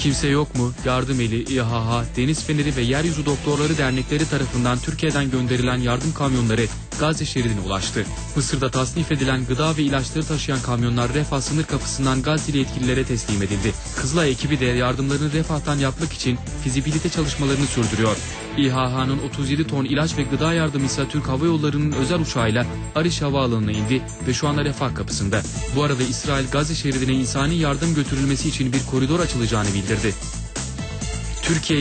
Kimse yok mu? Yardım Eli, İHH, Deniz Feneri ve Yeryüzü Doktorları Dernekleri tarafından Türkiye'den gönderilen yardım kamyonları Gazze şeridine ulaştı. Mısır'da tasnif edilen gıda ve ilaçları taşıyan kamyonlar Refah sınır kapısından Gazze'li yetkililere teslim edildi. Kızılay ekibi de yardımlarını Refah'tan yapmak için fizibilite çalışmalarını sürdürüyor. İHH'nın 37 ton ilaç ve gıda yardımı ise Türk Hava Yolları'nın özel uçağıyla Ariş Havaalanı'na indi ve şu anda Refah kapısında. Bu arada İsrail Gazze şeridine insani yardım götürülmesi için bir koridor açılacağını bildirdi. Türkiye